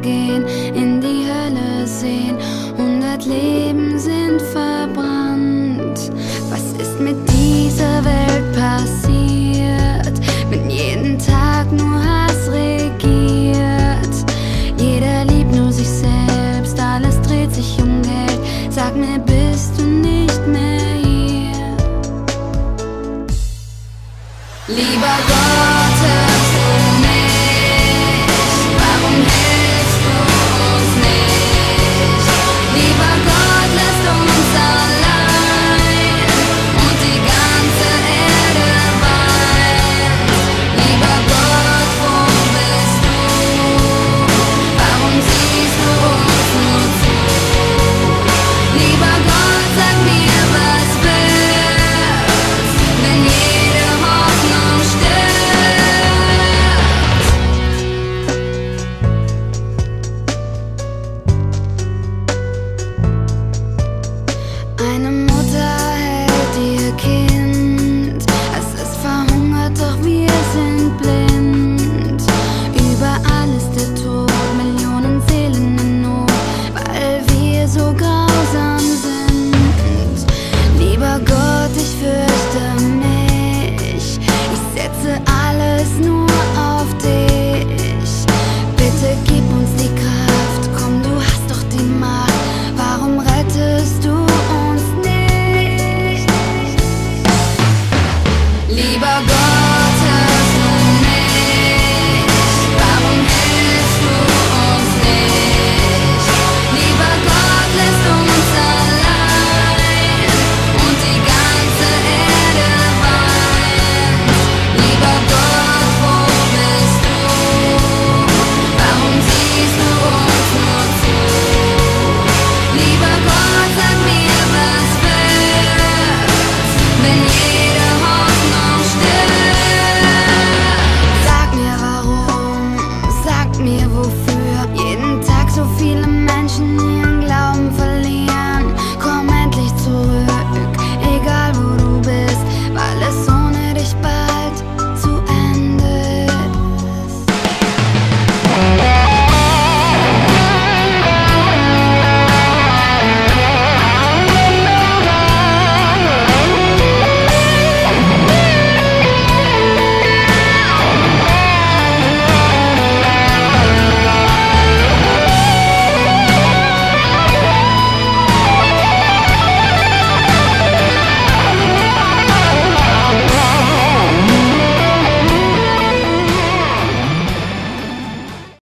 Gehen, in die Hölle sehen. Hundert Leben sind verbrannt. Was ist mit dieser Welt passiert? just